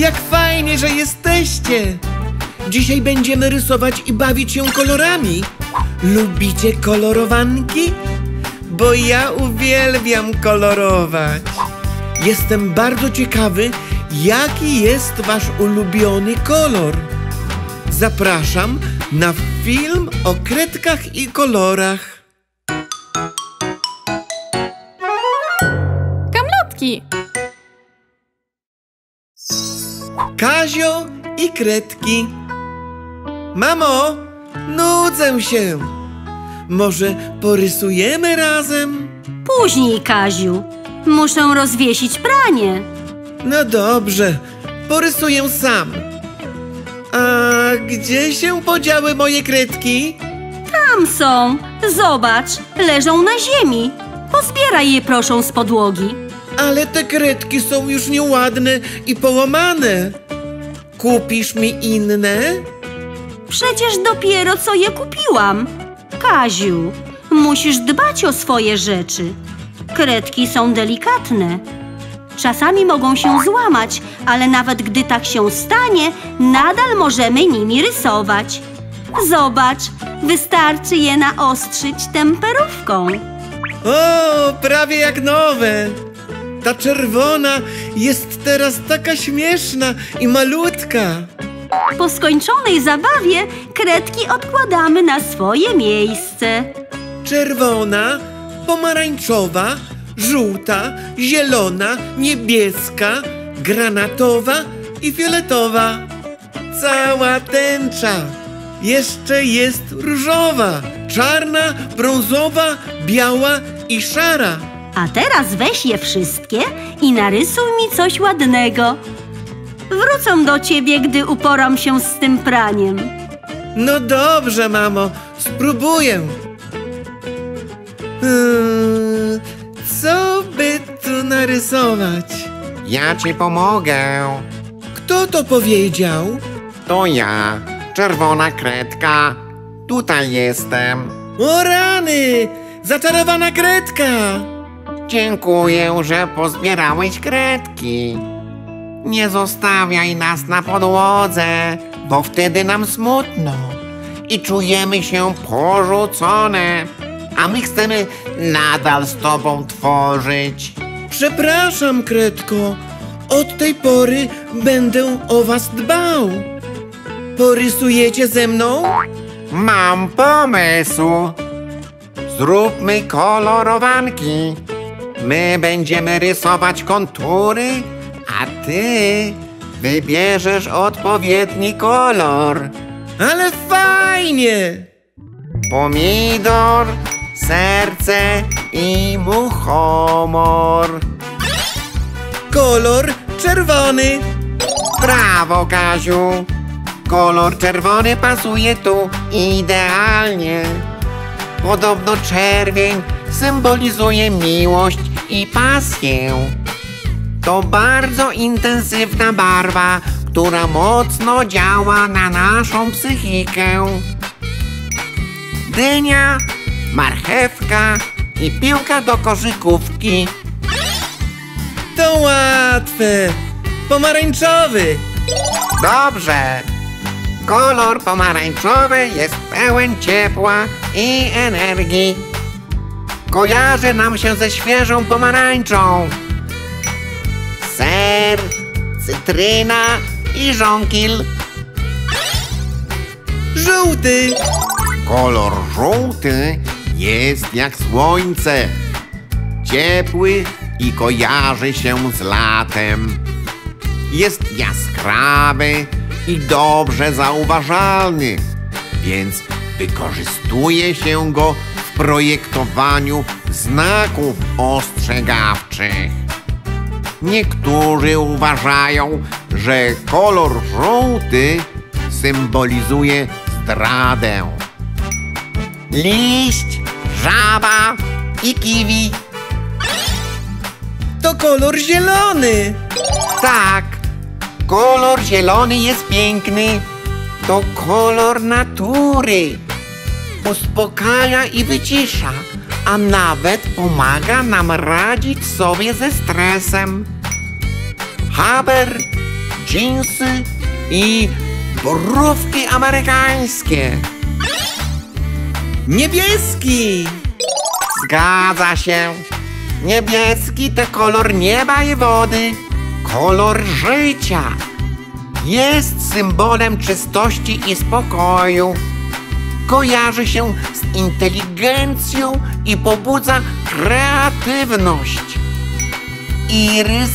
Jak fajnie, że jesteście! Dzisiaj będziemy rysować i bawić się kolorami. Lubicie kolorowanki? Bo ja uwielbiam kolorować. Jestem bardzo ciekawy, jaki jest wasz ulubiony kolor. Zapraszam na film o kredkach i kolorach. Kamlotki! Kazio i kredki. Mamo, nudzę się. Może porysujemy razem? Później, Kaziu. Muszę rozwiesić pranie. No dobrze, porysuję sam. A gdzie się podziały moje kredki? Tam są. Zobacz, leżą na ziemi. Pozbieraj je proszę z podłogi. Ale te kredki są już nieładne i połamane. Kupisz mi inne? Przecież dopiero co je kupiłam. Kaziu, musisz dbać o swoje rzeczy. Kredki są delikatne. Czasami mogą się złamać, ale nawet gdy tak się stanie, nadal możemy nimi rysować. Zobacz, wystarczy je naostrzyć temperówką. O, prawie jak nowe. Ta czerwona jest teraz taka śmieszna i malutka. Po skończonej zabawie kredki odkładamy na swoje miejsce. Czerwona, pomarańczowa, żółta, zielona, niebieska, granatowa i fioletowa. Cała tęcza. Jeszcze jest różowa, czarna, brązowa, biała i szara. A teraz weź je wszystkie i narysuj mi coś ładnego. Wrócę do ciebie, gdy uporam się z tym praniem. No dobrze, mamo, spróbuję. Hmm, co by tu narysować? Ja ci pomogę. Kto to powiedział? To ja, czerwona kredka. Tutaj jestem. O rany! Zaczarowana kredka! Dziękuję, że pozbierałeś kredki. Nie zostawiaj nas na podłodze, bo wtedy nam smutno i czujemy się porzucone, a my chcemy nadal z tobą tworzyć. Przepraszam, kredko. Od tej pory będę o was dbał. Porysujecie ze mną? Mam pomysł. Zróbmy kolorowanki. My będziemy rysować kontury, a ty wybierzesz odpowiedni kolor. Ale fajnie! Pomidor, serce i muchomor. Kolor czerwony. Brawo, Kaziu! Kolor czerwony pasuje tu idealnie. Podobno czerwień symbolizuje miłość i pasję. To bardzo intensywna barwa, która mocno działa na naszą psychikę. Dynia, marchewka i piłka do koszykówki. To łatwe. Pomarańczowy. Dobrze. Kolor pomarańczowy jest pełen ciepła i energii. Kojarzy nam się ze świeżą pomarańczą. Ser, cytryna i żonkil. Żółty. Kolor żółty jest jak słońce. Ciepły i kojarzy się z latem. Jest jaskrawy i dobrze zauważalny, więc wykorzystuje się go projektowaniu znaków ostrzegawczych. Niektórzy uważają, że kolor żółty symbolizuje zdradę. Liść, żaba i kiwi. To kolor zielony. Tak, kolor zielony jest piękny. To kolor natury. Uspokaja i wycisza, a nawet pomaga nam radzić sobie ze stresem. Haber, dżinsy i borówki amerykańskie. Niebieski! Zgadza się. Niebieski to kolor nieba i wody, kolor życia. Jest symbolem czystości i spokoju. Kojarzy się z inteligencją i pobudza kreatywność. Irys,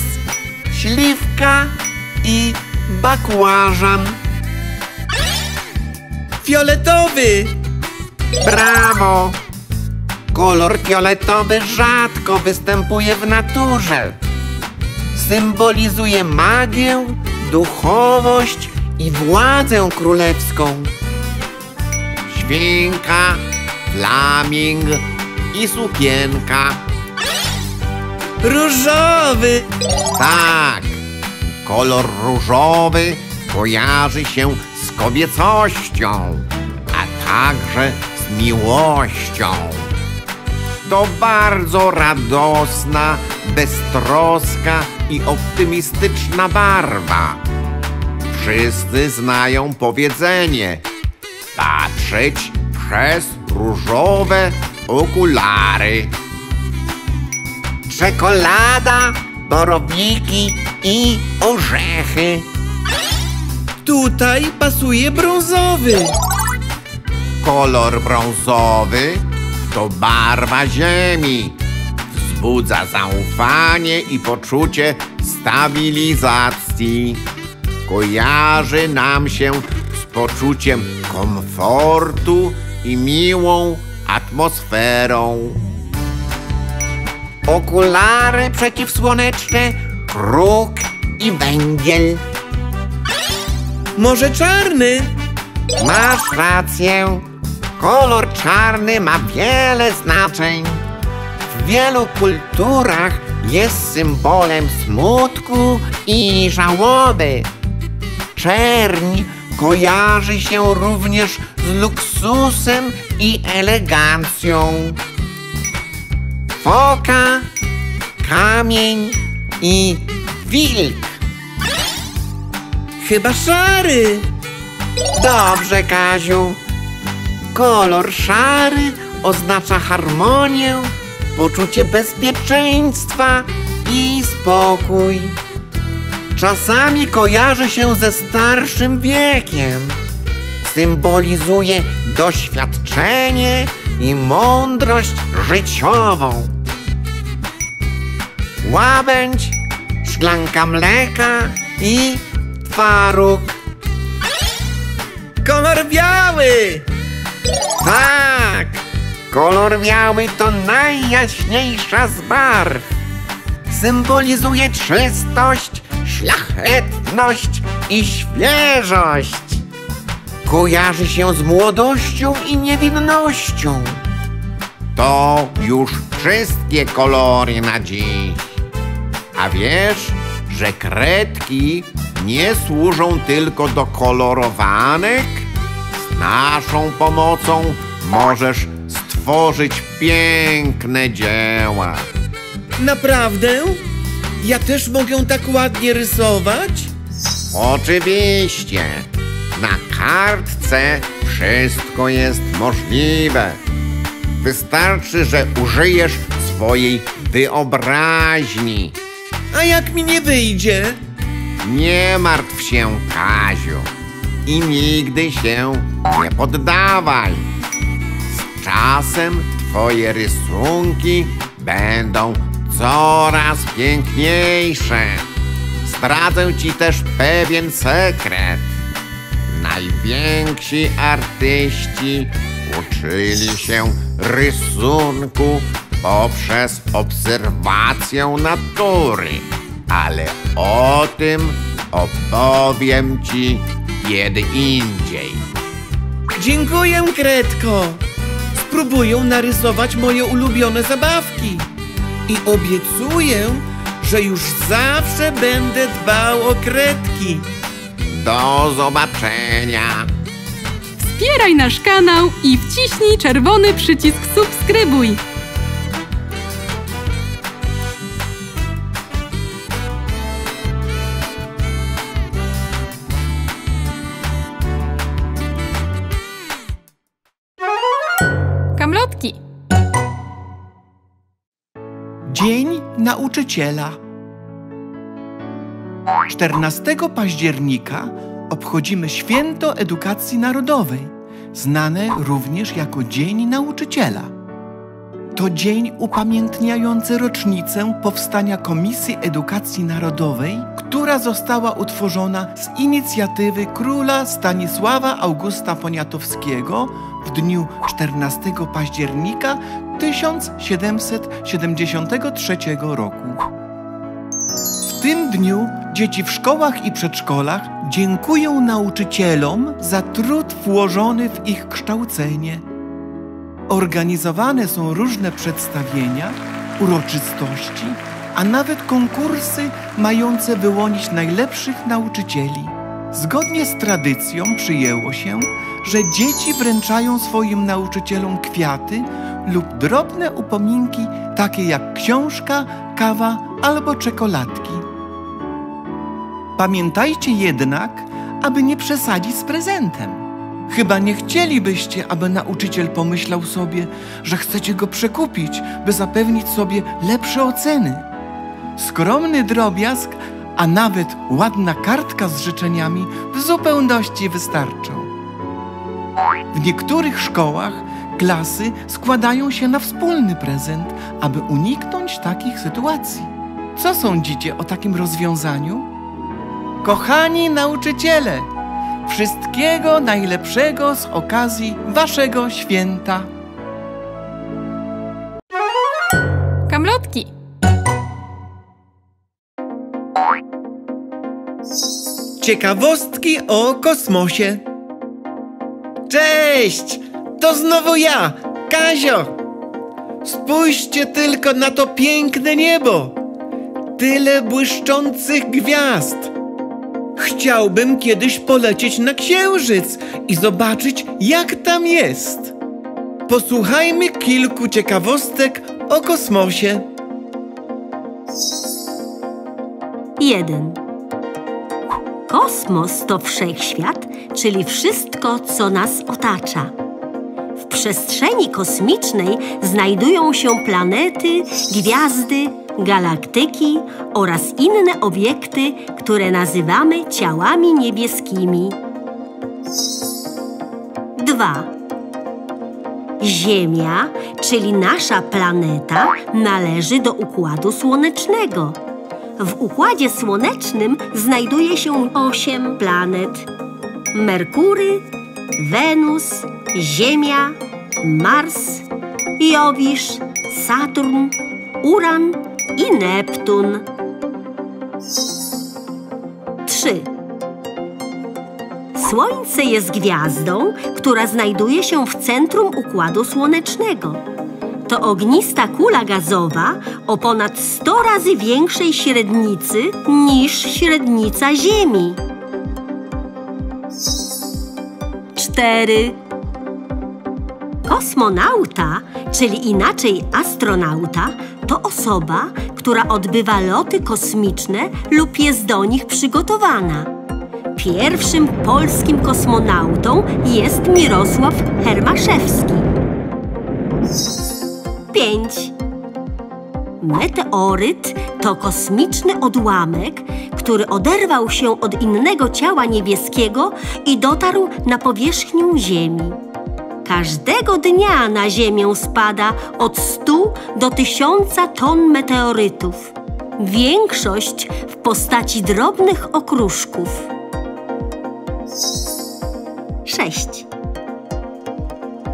śliwka i bakłażan. Fioletowy! Brawo! Kolor fioletowy rzadko występuje w naturze. Symbolizuje magię, duchowość i władzę królewską. Świnka, flaming i sukienka. Różowy! Tak, kolor różowy kojarzy się z kobiecością, a także z miłością. To bardzo radosna, beztroska i optymistyczna barwa. Wszyscy znają powiedzenie patrzeć przez różowe okulary. Czekolada, borowniki i orzechy. Tutaj pasuje brązowy! Kolor brązowy to barwa ziemi. Wzbudza zaufanie i poczucie stabilizacji. Kojarzy nam się z poczuciem komfortu i miłą atmosferą. Okulary przeciwsłoneczne, kruk i węgiel. Może czarny? Masz rację. Kolor czarny ma wiele znaczeń. W wielu kulturach jest symbolem smutku i żałoby. Czerń kojarzy się również z luksusem i elegancją. Foka, kamień i wilk. Chyba szary! Dobrze, Kaziu. Kolor szary oznacza harmonię, poczucie bezpieczeństwa i spokój. Czasami kojarzy się ze starszym wiekiem. Symbolizuje doświadczenie i mądrość życiową. Łabędź, szklanka mleka i twaróg. Kolor biały! Tak! Kolor biały to najjaśniejsza z barw. Symbolizuje czystość, szlachetność i świeżość. Kojarzy się z młodością i niewinnością. To już wszystkie kolory na dziś. A wiesz, że kredki nie służą tylko do kolorowanek? Z naszą pomocą możesz stworzyć piękne dzieła. Naprawdę? Ja też mogę tak ładnie rysować? Oczywiście, na kartce wszystko jest możliwe. Wystarczy, że użyjesz swojej wyobraźni. A jak mi nie wyjdzie? Nie martw się, Kaziu. I nigdy się nie poddawaj. Z czasem twoje rysunki będą coraz piękniejsze. Zdradzę ci też pewien sekret. Najwięksi artyści uczyli się rysunku poprzez obserwację natury, ale o tym opowiem ci kiedy indziej. Dziękuję, Kredko! Spróbuję narysować moje ulubione zabawki. I obiecuję, że już zawsze będę dbał o kredki. Do zobaczenia. Wspieraj nasz kanał i wciśnij czerwony przycisk subskrybuj. Nauczyciela. 14 października obchodzimy Święto Edukacji Narodowej, znane również jako Dzień Nauczyciela. To dzień upamiętniający rocznicę powstania Komisji Edukacji Narodowej, która została utworzona z inicjatywy króla Stanisława Augusta Poniatowskiego w dniu 14 października 1773 roku. W tym dniu dzieci w szkołach i przedszkolach dziękują nauczycielom za trud włożony w ich kształcenie. Organizowane są różne przedstawienia, uroczystości, a nawet konkursy mające wyłonić najlepszych nauczycieli. Zgodnie z tradycją przyjęło się, że dzieci wręczają swoim nauczycielom kwiaty lub drobne upominki, takie jak książka, kawa albo czekoladki. Pamiętajcie jednak, aby nie przesadzić z prezentem. Chyba nie chcielibyście, aby nauczyciel pomyślał sobie, że chcecie go przekupić, by zapewnić sobie lepsze oceny. Skromny drobiazg, a nawet ładna kartka z życzeniami w zupełności wystarczą. W niektórych szkołach klasy składają się na wspólny prezent, aby uniknąć takich sytuacji. Co sądzicie o takim rozwiązaniu? Kochani nauczyciele, wszystkiego najlepszego z okazji Waszego święta. Kamlotki. Ciekawostki o kosmosie. Cześć! To znowu ja, Kazio. Spójrzcie tylko na to piękne niebo. Tyle błyszczących gwiazd. Chciałbym kiedyś polecieć na Księżyc i zobaczyć, jak tam jest. Posłuchajmy kilku ciekawostek o kosmosie. 1. Kosmos to wszechświat, czyli wszystko, co nas otacza. W przestrzeni kosmicznej znajdują się planety, gwiazdy, galaktyki oraz inne obiekty, które nazywamy ciałami niebieskimi. 2. Ziemia, czyli nasza planeta, należy do Układu Słonecznego. W Układzie Słonecznym znajduje się osiem planet: Merkury, Wenus, Ziemia, Mars, Jowisz, Saturn, Uran i Neptun. 3. Słońce jest gwiazdą, która znajduje się w centrum Układu Słonecznego. To ognista kula gazowa o ponad 100 razy większej średnicy niż średnica Ziemi. 4. Kosmonauta, czyli inaczej astronauta, to osoba, która odbywa loty kosmiczne lub jest do nich przygotowana. Pierwszym polskim kosmonautą jest Mirosław Hermaszewski. 5. Meteoryt to kosmiczny odłamek, który oderwał się od innego ciała niebieskiego i dotarł na powierzchnię Ziemi. Każdego dnia na Ziemię spada od 100 do 1000 ton meteorytów. Większość w postaci drobnych okruszków. 6.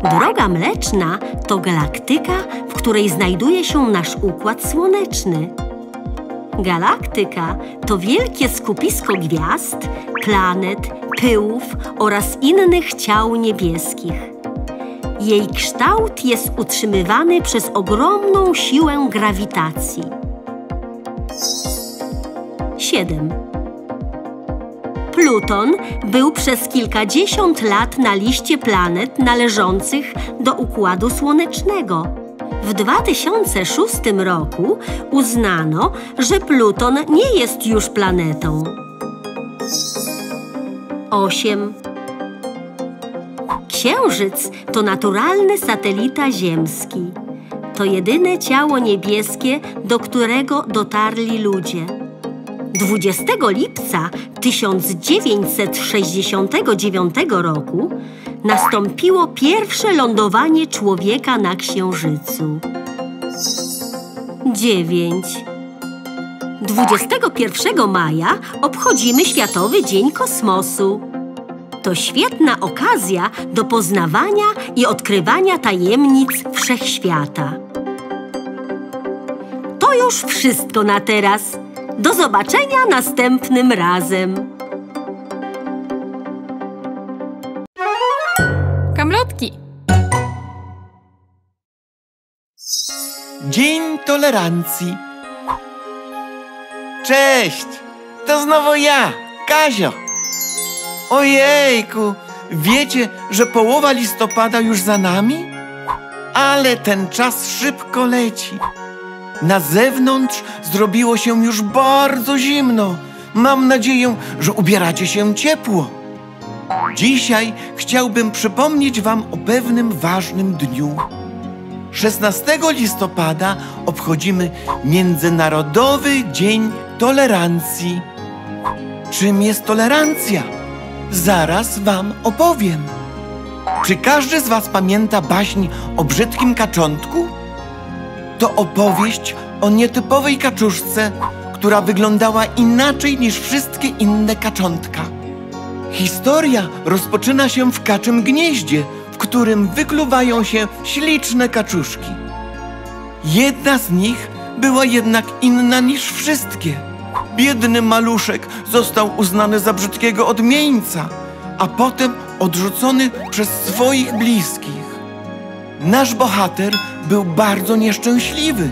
Droga Mleczna to galaktyka, w której znajduje się nasz układ słoneczny. Galaktyka to wielkie skupisko gwiazd, planet, pyłów oraz innych ciał niebieskich. Jej kształt jest utrzymywany przez ogromną siłę grawitacji. 7. Pluton był przez kilkadziesiąt lat na liście planet należących do Układu Słonecznego. W 2006 roku uznano, że Pluton nie jest już planetą. 8. Księżyc to naturalny satelita ziemski. To jedyne ciało niebieskie, do którego dotarli ludzie. 20 lipca 1969 roku nastąpiło pierwsze lądowanie człowieka na Księżycu. 9. 21 maja obchodzimy Światowy Dzień Kosmosu. To świetna okazja do poznawania i odkrywania tajemnic wszechświata. To już wszystko na teraz. Do zobaczenia następnym razem. Kamlotki. Dzień tolerancji. Cześć! To znowu ja, Kazio. Ojejku, wiecie, że połowa listopada już za nami? Ale ten czas szybko leci. Na zewnątrz zrobiło się już bardzo zimno. Mam nadzieję, że ubieracie się ciepło. Dzisiaj chciałbym przypomnieć Wam o pewnym ważnym dniu. 16 listopada obchodzimy Międzynarodowy Dzień Tolerancji. Czym jest tolerancja? Zaraz Wam opowiem. Czy każdy z Was pamięta baśń o brzydkim kaczątku? To opowieść o nietypowej kaczuszce, która wyglądała inaczej niż wszystkie inne kaczątka. Historia rozpoczyna się w kaczym gnieździe, w którym wykluwają się śliczne kaczuszki. Jedna z nich była jednak inna niż wszystkie. Biedny maluszek został uznany za brzydkiego odmieńca, a potem odrzucony przez swoich bliskich. Nasz bohater był bardzo nieszczęśliwy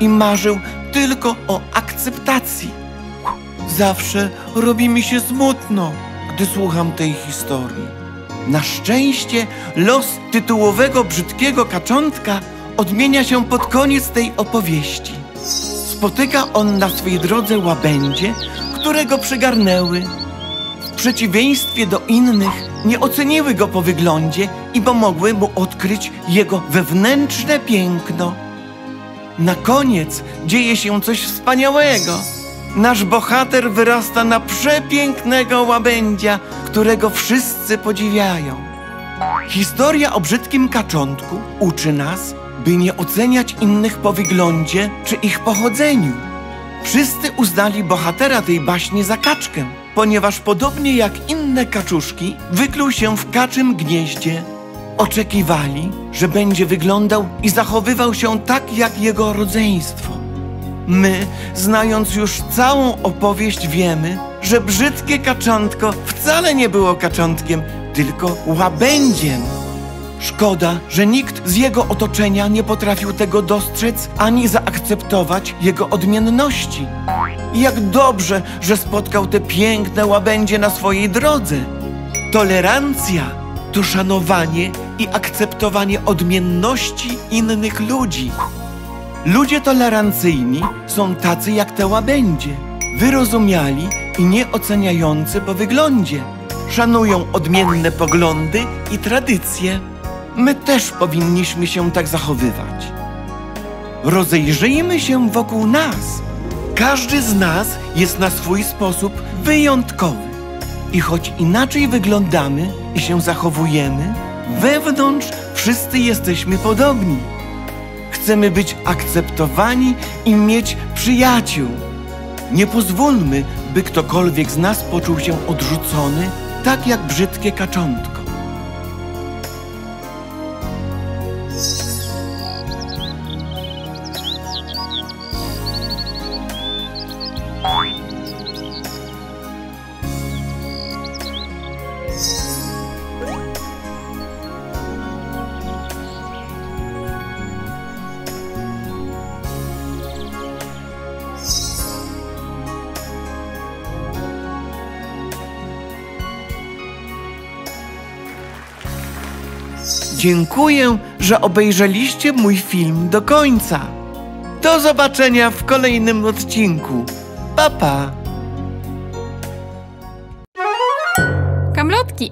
i marzył tylko o akceptacji. Zawsze robi mi się smutno, gdy słucham tej historii. Na szczęście los tytułowego brzydkiego kaczątka odmienia się pod koniec tej opowieści. Spotyka on na swojej drodze łabędzie, które go przygarnęły. W przeciwieństwie do innych nie oceniły go po wyglądzie i pomogły mu odkryć jego wewnętrzne piękno. Na koniec dzieje się coś wspaniałego. Nasz bohater wyrasta na przepięknego łabędzia, którego wszyscy podziwiają. Historia o brzydkim kaczątku uczy nas, by nie oceniać innych po wyglądzie czy ich pochodzeniu. Wszyscy uznali bohatera tej baśni za kaczkę, ponieważ podobnie jak inne kaczuszki, wykluł się w kaczym gnieździe. Oczekiwali, że będzie wyglądał i zachowywał się tak jak jego rodzeństwo. My, znając już całą opowieść, wiemy, że brzydkie kaczątko wcale nie było kaczątkiem, tylko łabędziem. Szkoda, że nikt z jego otoczenia nie potrafił tego dostrzec ani zaakceptować jego odmienności. Jak dobrze, że spotkał te piękne łabędzie na swojej drodze. Tolerancja to szanowanie i akceptowanie odmienności innych ludzi. Ludzie tolerancyjni są tacy jak te łabędzie, wyrozumiali i nieoceniający po wyglądzie. Szanują odmienne poglądy i tradycje. My też powinniśmy się tak zachowywać. Rozejrzyjmy się wokół nas. Każdy z nas jest na swój sposób wyjątkowy. I choć inaczej wyglądamy i się zachowujemy, wewnątrz wszyscy jesteśmy podobni. Chcemy być akceptowani i mieć przyjaciół. Nie pozwólmy, by ktokolwiek z nas poczuł się odrzucony, tak jak brzydkie kaczątko. Dziękuję, że obejrzeliście mój film do końca. Do zobaczenia w kolejnym odcinku. Pa pa! Kamlotki.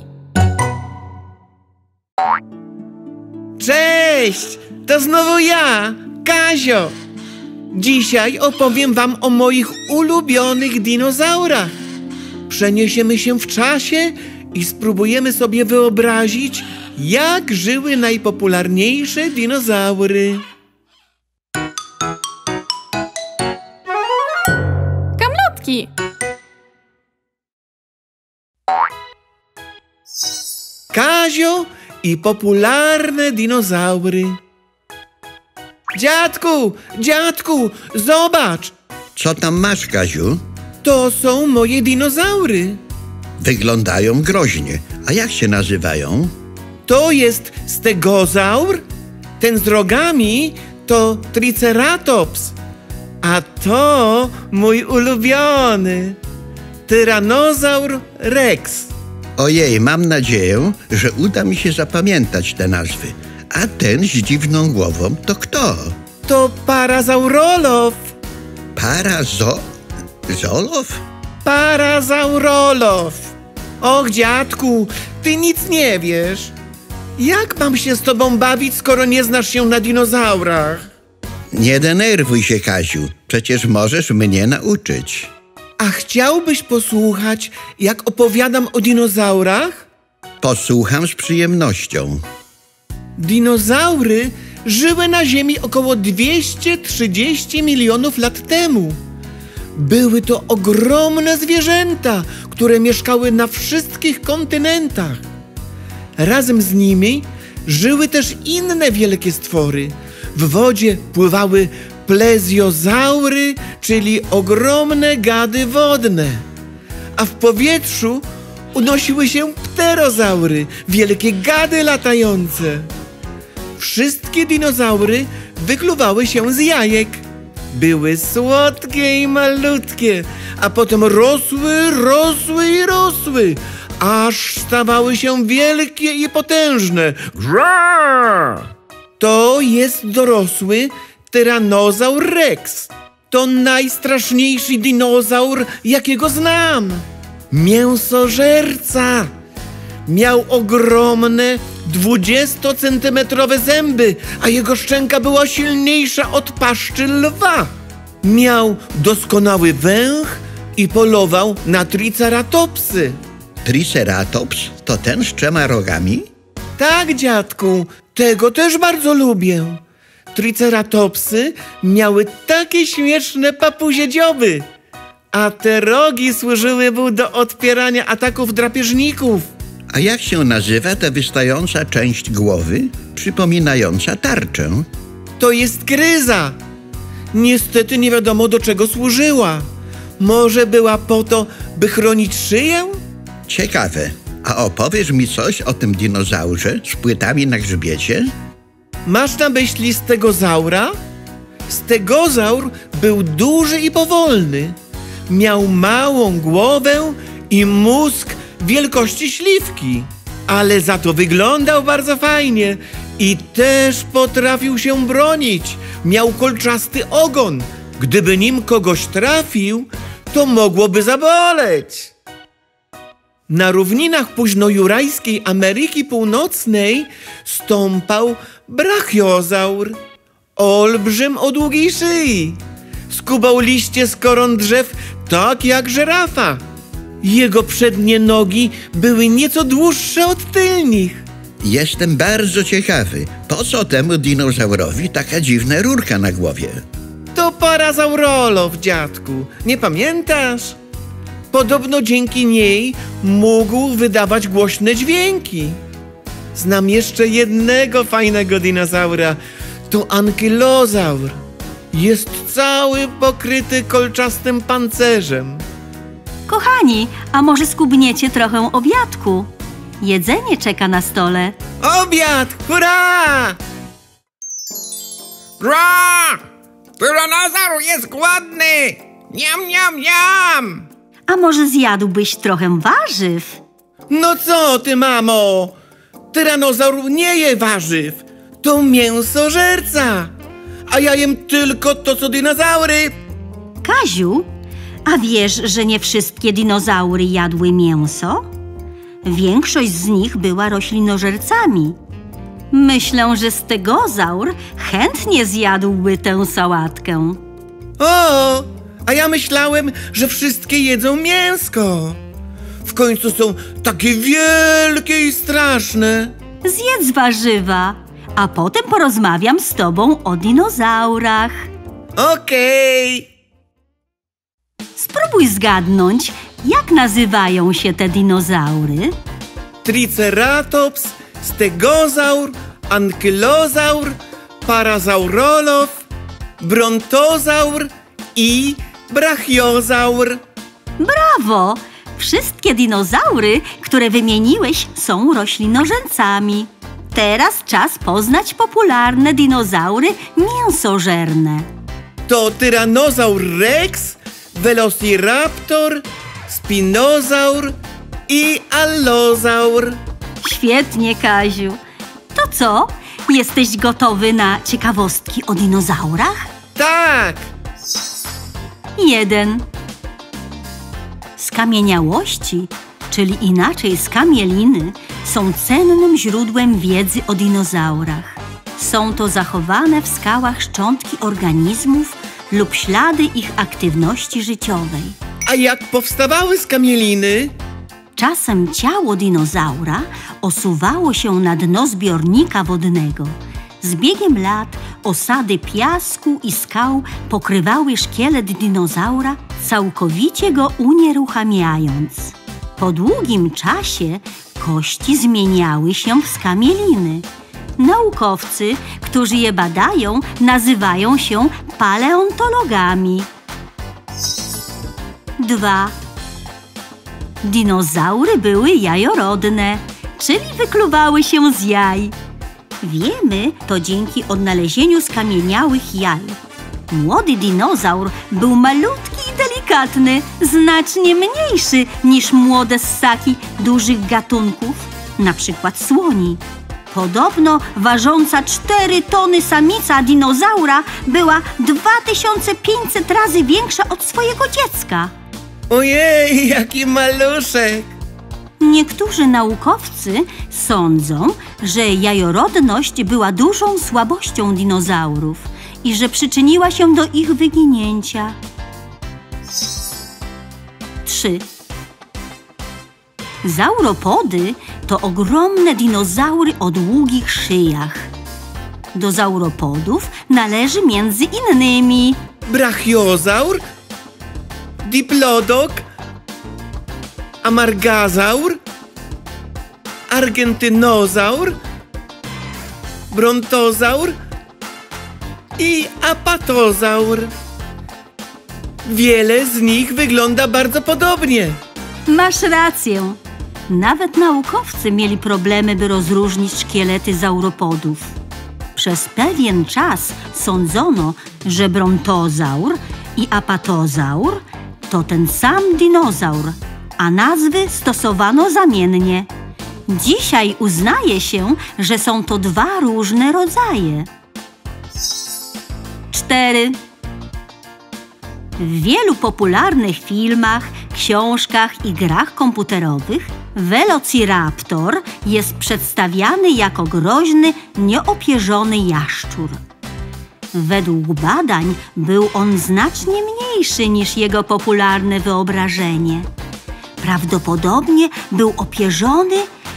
Cześć! To znowu ja, Kazio. Dzisiaj opowiem wam o moich ulubionych dinozaurach. Przeniesiemy się w czasie i spróbujemy sobie wyobrazić, jak żyły najpopularniejsze dinozaury. Kamlotki! Kazio i popularne dinozaury. Dziadku, dziadku, zobacz! Co tam masz, Kaziu? To są moje dinozaury. Wyglądają groźnie. A jak się nazywają? To jest stegozaur, ten z rogami to triceratops, a to mój ulubiony tyranozaur rex. Ojej, mam nadzieję, że uda mi się zapamiętać te nazwy. A ten z dziwną głową to kto? To parazaurolow, Parazo... Zolow? parazaurolow. Och, dziadku, ty nic nie wiesz. Jak mam się z tobą bawić, skoro nie znasz się na dinozaurach? Nie denerwuj się, Kaziu. Przecież możesz mnie nauczyć. A chciałbyś posłuchać, jak opowiadam o dinozaurach? Posłucham z przyjemnością. Dinozaury żyły na Ziemi około 230 milionów lat temu. Były to ogromne zwierzęta, które mieszkały na wszystkich kontynentach. Razem z nimi żyły też inne wielkie stwory. W wodzie pływały plezjozaury, czyli ogromne gady wodne. A w powietrzu unosiły się pterozaury, wielkie gady latające. Wszystkie dinozaury wykluwały się z jajek. Były słodkie i malutkie, a potem rosły, rosły i rosły, aż stawały się wielkie i potężne. To jest dorosły tyranozaur rex. To najstraszniejszy dinozaur, jakiego znam. Mięsożerca. Miał ogromne, 20-centymetrowe zęby, a jego szczęka była silniejsza od paszczy lwa. Miał doskonały węch i polował na triceratopsy. Triceratops to ten z trzema rogami? Tak, dziadku, tego też bardzo lubię. Triceratopsy miały takie śmieszne papuzie dzioby, a te rogi służyły mu do odpierania ataków drapieżników. A jak się nazywa ta wystająca część głowy, przypominająca tarczę? To jest gryza. Niestety nie wiadomo do czego służyła. Może była po to, by chronić szyję? Ciekawe. A opowiesz mi coś o tym dinozaurze z płytami na grzbiecie? Masz na myśli stegozaura? Stegozaur był duży i powolny. Miał małą głowę i mózg wielkości śliwki, ale za to wyglądał bardzo fajnie i też potrafił się bronić. Miał kolczasty ogon. Gdyby nim kogoś trafił, to mogłoby zaboleć. Na równinach późnojurajskiej Ameryki Północnej stąpał brachiozaur, olbrzym o długiej szyi. Skubał liście z koron drzew tak jak żerafa. Jego przednie nogi były nieco dłuższe od tylnych. Jestem bardzo ciekawy, po co temu dinozaurowi taka dziwna rurka na głowie? To parazaurolow, dziadku. Nie pamiętasz? Podobno dzięki niej mógł wydawać głośne dźwięki. Znam jeszcze jednego fajnego dinozaura. To ankylozaur. Jest cały pokryty kolczastym pancerzem. Kochani, a może skubniecie trochę obiadku? Jedzenie czeka na stole. Obiad! Hurra! Ra! Tyranozaur jest głodny! Niam, niam, niam! A może zjadłbyś trochę warzyw? No co ty, mamo? Tyranozaur nie je warzyw. To mięsożerca. A ja jem tylko to, co dinozaury. Kaziu, a wiesz, że nie wszystkie dinozaury jadły mięso? Większość z nich była roślinożercami. Myślę, że stegozaur chętnie zjadłby tę sałatkę. O, a ja myślałem, że wszystkie jedzą mięsko. W końcu są takie wielkie i straszne. Zjedz warzywa, a potem porozmawiam z tobą o dinozaurach. Okej. Spróbuj zgadnąć, jak nazywają się te dinozaury. Triceratops, stegozaur, ankylozaur, parazaurolow, brontozaur i brachiozaur. Brawo! Wszystkie dinozaury, które wymieniłeś, są roślinożercami. Teraz czas poznać popularne dinozaury mięsożerne. To tyranozaur rex, velociraptor, spinozaur i allozaur. Świetnie, Kaziu. To co? Jesteś gotowy na ciekawostki o dinozaurach? Tak, Jeden. Skamieniałości, czyli inaczej skamieliny, są cennym źródłem wiedzy o dinozaurach. Są to zachowane w skałach szczątki organizmów lub ślady ich aktywności życiowej. a jak powstawały skamieliny? Czasem ciało dinozaura osuwało się na dno zbiornika wodnego. Z biegiem lat osady piasku i skał pokrywały szkielet dinozaura, całkowicie go unieruchamiając. Po długim czasie kości zmieniały się w skamieliny. Naukowcy, którzy je badają, nazywają się paleontologami. 2. Dinozaury były jajorodne, czyli wykluwały się z jaj. Wiemy to dzięki odnalezieniu skamieniałych jaj. Młody dinozaur był malutki i delikatny, znacznie mniejszy niż młode ssaki dużych gatunków, na przykład słoni. Podobno ważąca 4 tony samica dinozaura była 2500 razy większa od swojego dziecka. Ojej, jaki maluszek! Niektórzy naukowcy sądzą, że jajorodność była dużą słabością dinozaurów i że przyczyniła się do ich wyginięcia. 3. Zauropody to ogromne dinozaury o długich szyjach. Do zauropodów należy między innymi Brachiozaur, diplodok, amargazaur, argentynozaur, brontozaur i apatozaur. Wiele z nich wygląda bardzo podobnie. Masz rację. Nawet naukowcy mieli problemy, by rozróżnić szkielety zauropodów. Przez pewien czas sądzono, że brontozaur i apatozaur to ten sam dinozaur, a nazwy stosowano zamiennie. Dzisiaj uznaje się, że są to dwa różne rodzaje. 4. W wielu popularnych filmach, książkach i grach komputerowych Velociraptor jest przedstawiany jako groźny, nieopierzony jaszczur. Według badań był on znacznie mniejszy niż jego popularne wyobrażenie. Prawdopodobnie był opierzony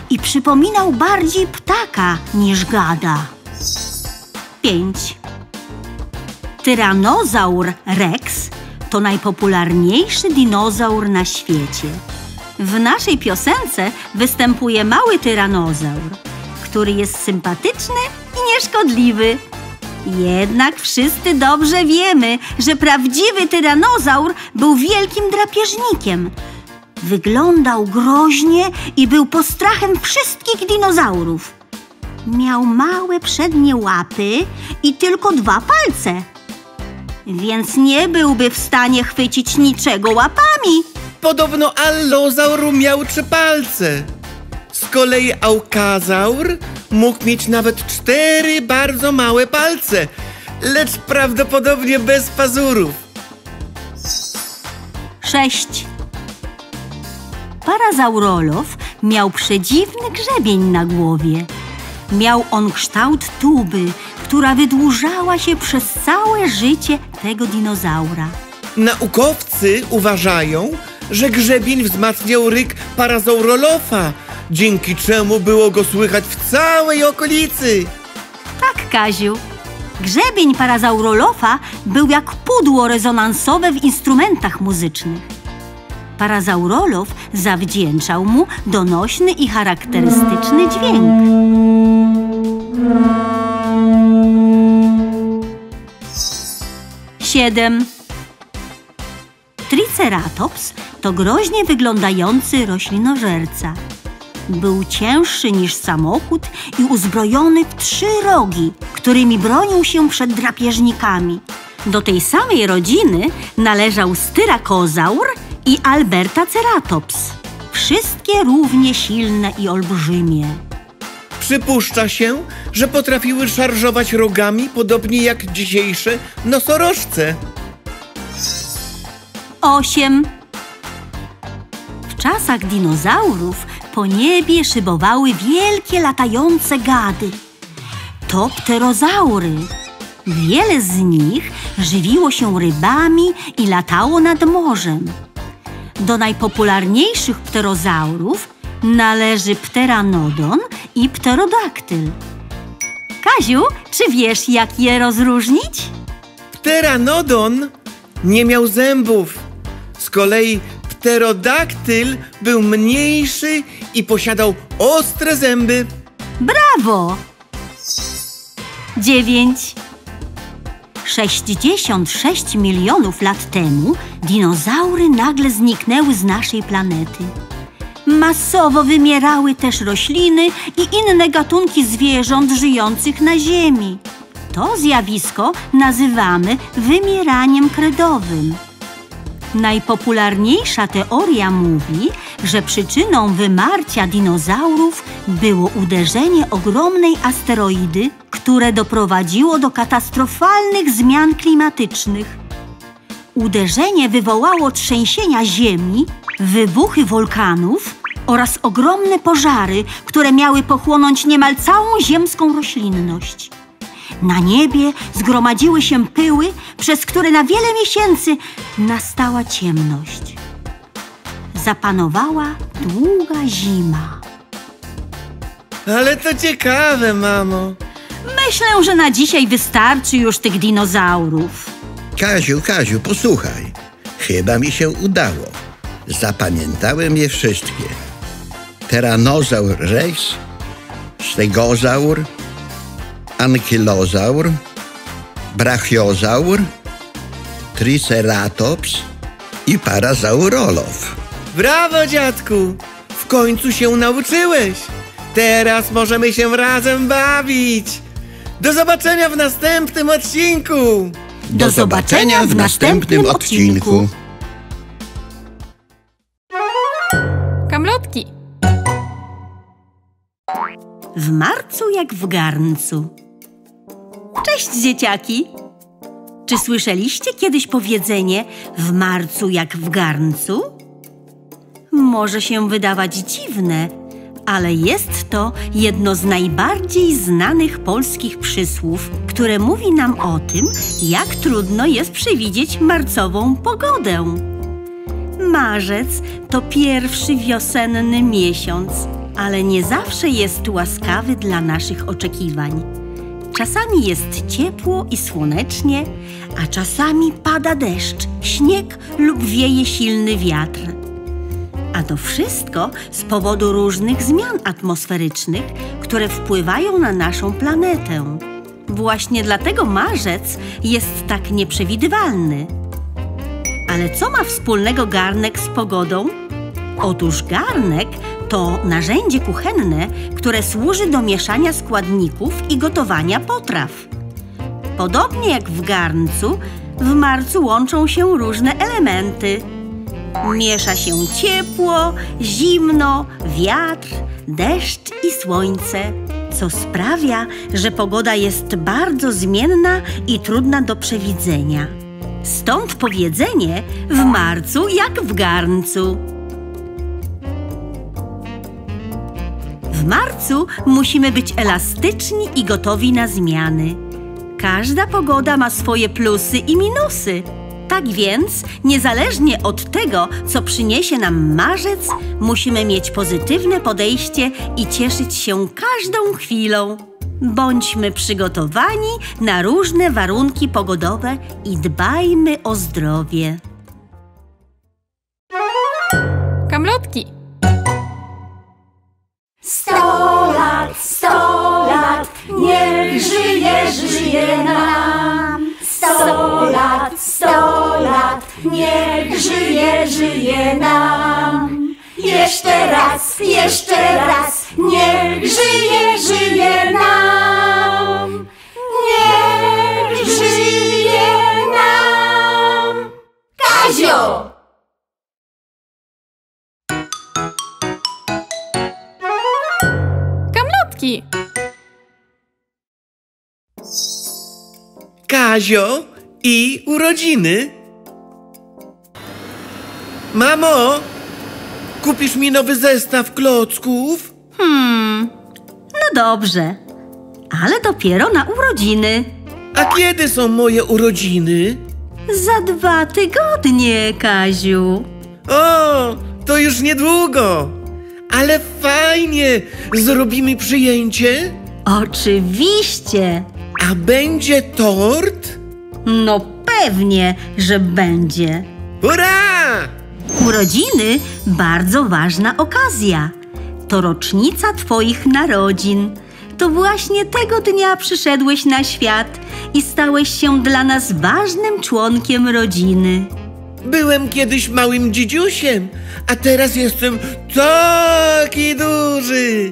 i przypominał bardziej ptaka niż gada. 5. Tyranozaur rex to najpopularniejszy dinozaur na świecie. W naszej piosence występuje mały tyranozaur, który jest sympatyczny i nieszkodliwy. Jednak wszyscy dobrze wiemy, że prawdziwy tyranozaur był wielkim drapieżnikiem. Wyglądał groźnie i był postrachem wszystkich dinozaurów. Miał małe przednie łapy i tylko dwa palce więc nie byłby w stanie chwycić niczego łapami. Podobno allozaur miał trzy palce. Z kolei aukazaur mógł mieć nawet cztery bardzo małe palce, lecz prawdopodobnie bez pazurów. 6. Parazaurolow miał przedziwny grzebień na głowie. Miał on kształt tuby, która wydłużała się przez całe życie tego dinozaura. Naukowcy uważają, że grzebień wzmacniał ryk parazaurolofa, dzięki czemu było go słychać w całej okolicy. Tak, Kaziu. Grzebień parazaurolofa był jak pudło rezonansowe w instrumentach muzycznych. Parazaurolof zawdzięczał mu donośny i charakterystyczny dźwięk. Siedem. Triceratops to groźnie wyglądający roślinożerca. Był cięższy niż samochód i uzbrojony w trzy rogi, którymi bronił się przed drapieżnikami. Do tej samej rodziny należał styrakozaur i albertaceratops. Wszystkie równie silne i olbrzymie. Przypuszcza się, że potrafiły szarżować rogami podobnie jak dzisiejsze nosorożce. 8. W czasach dinozaurów po niebie szybowały wielkie latające gady. To pterozaury. Wiele z nich żywiło się rybami i latało nad morzem. Do najpopularniejszych pterozaurów należy pteranodon i pterodaktyl. Kaziu, czy wiesz, jak je rozróżnić? Pteranodon nie miał zębów. Z kolei pterodaktyl był mniejszy i posiadał ostre zęby. Brawo! 9. 66 milionów lat temu dinozaury nagle zniknęły z naszej planety. Masowo wymierały też rośliny i inne gatunki zwierząt żyjących na Ziemi. To zjawisko nazywamy wymieraniem kredowym. Najpopularniejsza teoria mówi, że przyczyną wymarcia dinozaurów było uderzenie ogromnej asteroidy, które doprowadziło do katastrofalnych zmian klimatycznych. Uderzenie wywołało trzęsienia ziemi, wybuchy wulkanów oraz ogromne pożary, które miały pochłonąć niemal całą ziemską roślinność. Na niebie zgromadziły się pyły, przez które na wiele miesięcy nastała ciemność. Zapanowała długa zima. Ale to ciekawe, mamo. Myślę, że na dzisiaj wystarczy już tych dinozaurów. Kaziu, Kaziu, posłuchaj. Chyba mi się udało. Zapamiętałem je wszystkie. Tyrannozaur rex, stegozaur, ankylozaur, brachiozaur, triceratops i parazaurolof. Brawo, dziadku! W końcu się nauczyłeś. Teraz możemy się razem bawić. Do zobaczenia w następnym odcinku. Do zobaczenia w następnym odcinku. Kamlotki. W marcu jak w garncu. Cześć, dzieciaki! Czy słyszeliście kiedyś powiedzenie w marcu jak w garncu? Może się wydawać dziwne, ale jest to jedno z najbardziej znanych polskich przysłów, które mówi nam o tym, jak trudno jest przewidzieć marcową pogodę. Marzec to pierwszy wiosenny miesiąc, ale nie zawsze jest łaskawy dla naszych oczekiwań. Czasami jest ciepło i słonecznie, a czasami pada deszcz, śnieg lub wieje silny wiatr. A to wszystko z powodu różnych zmian atmosferycznych, które wpływają na naszą planetę. Właśnie dlatego marzec jest tak nieprzewidywalny. Ale co ma wspólnego garnek z pogodą? Otóż garnek to narzędzie kuchenne, które służy do mieszania składników i gotowania potraw. Podobnie jak w garncu, w marcu łączą się różne elementy. Miesza się ciepło, zimno, wiatr, deszcz i słońce, co sprawia, że pogoda jest bardzo zmienna i trudna do przewidzenia. Stąd powiedzenie w marcu jak w garncu. W marcu musimy być elastyczni i gotowi na zmiany. Każda pogoda ma swoje plusy i minusy. Tak więc, niezależnie od tego, co przyniesie nam marzec, musimy mieć pozytywne podejście i cieszyć się każdą chwilą. Bądźmy przygotowani na różne warunki pogodowe i dbajmy o zdrowie. Kamlotki. Sto lat, sto lat, niech żyje, żyje nam. Sto lat, sto lat, niech żyje, żyje nam. Jeszcze raz, jeszcze raz, niech żyje, żyje nam. Niech żyje nam. Kazio! Kamlotki. Kazio i urodziny. Mamo, kupisz mi nowy zestaw klocków? Hmm, no dobrze, ale dopiero na urodziny. A kiedy są moje urodziny? Za dwa tygodnie, Kaziu. O, to już niedługo. Ale fajnie, zrobimy przyjęcie? Oczywiście. A będzie tort? No pewnie, że będzie. Hurra! Urodziny bardzo ważna okazja. To rocznica Twoich narodzin. To właśnie tego dnia przyszedłeś na świat i stałeś się dla nas ważnym członkiem rodziny. Byłem kiedyś małym dzidziusiem, a teraz jestem taki duży.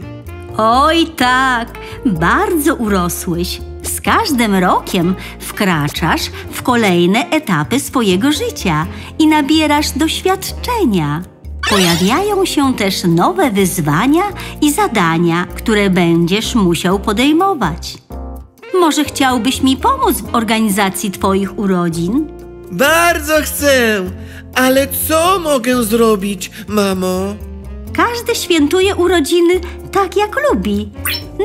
Oj tak, bardzo urosłeś. Z każdym rokiem wkraczasz w kolejne etapy swojego życia i nabierasz doświadczenia. Pojawiają się też nowe wyzwania i zadania, które będziesz musiał podejmować. Może chciałbyś mi pomóc w organizacji Twoich urodzin? Bardzo chcę, ale co mogę zrobić, mamo? Każdy świętuje urodziny tak jak lubi.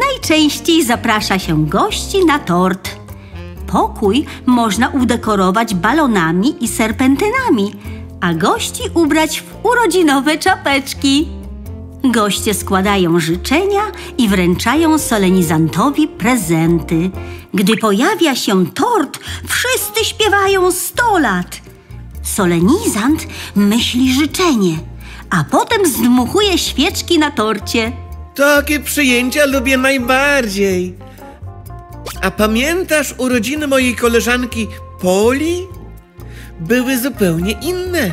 Najczęściej zaprasza się gości na tort. Pokój można udekorować balonami i serpentynami, a gości ubrać w urodzinowe czapeczki. Goście składają życzenia i wręczają solenizantowi prezenty. Gdy pojawia się tort, wszyscy śpiewają 100 lat. Solenizant myśli życzenie, a potem zdmuchuje świeczki na torcie. Takie przyjęcia lubię najbardziej. A pamiętasz urodziny mojej koleżanki Poli? Były zupełnie inne.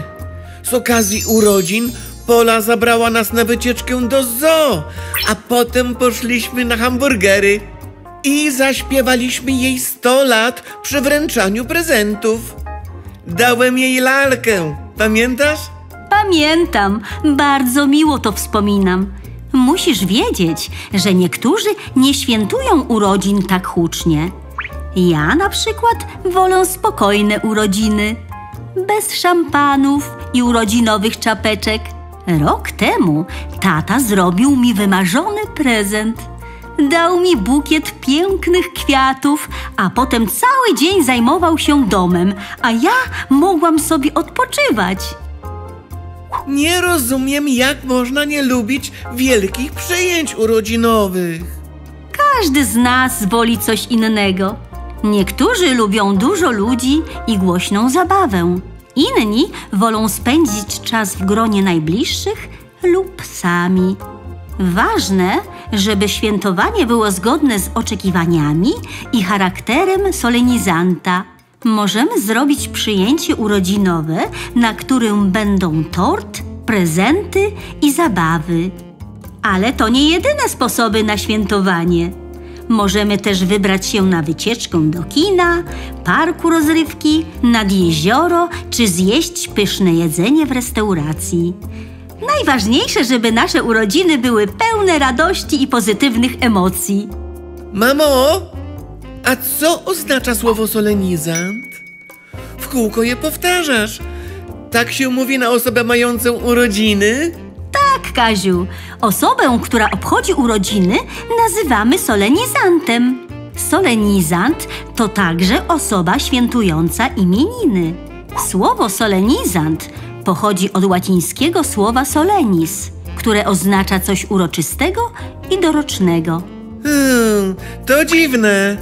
Z okazji urodzin Pola zabrała nas na wycieczkę do zoo, a potem poszliśmy na hamburgery i zaśpiewaliśmy jej 100 lat przy wręczaniu prezentów. Dałem jej lalkę, pamiętasz? Pamiętam, bardzo miło to wspominam. Musisz wiedzieć, że niektórzy nie świętują urodzin tak hucznie. Ja na przykład wolę spokojne urodziny, bez szampanów i urodzinowych czapeczek. Rok temu tata zrobił mi wymarzony prezent. Dał mi bukiet pięknych kwiatów, a potem cały dzień zajmował się domem, a ja mogłam sobie odpoczywać. Nie rozumiem, jak można nie lubić wielkich przyjęć urodzinowych. Każdy z nas woli coś innego. Niektórzy lubią dużo ludzi i głośną zabawę. Inni wolą spędzić czas w gronie najbliższych lub sami. Ważne, żeby świętowanie było zgodne z oczekiwaniami i charakterem solenizanta. Możemy zrobić przyjęcie urodzinowe, na którym będą tort, prezenty i zabawy. Ale to nie jedyne sposoby na świętowanie. Możemy też wybrać się na wycieczkę do kina, parku rozrywki, nad jezioro czy zjeść pyszne jedzenie w restauracji. Najważniejsze, żeby nasze urodziny były pełne radości i pozytywnych emocji. Mamo, a co oznacza słowo solenizant? W kółko je powtarzasz. Tak się mówi na osobę mającą urodziny? Kaziu. Osobę, która obchodzi urodziny, nazywamy solenizantem. Solenizant to także osoba świętująca imieniny. Słowo solenizant pochodzi od łacińskiego słowa solenis, które oznacza coś uroczystego i dorocznego. Hmm, to dziwne.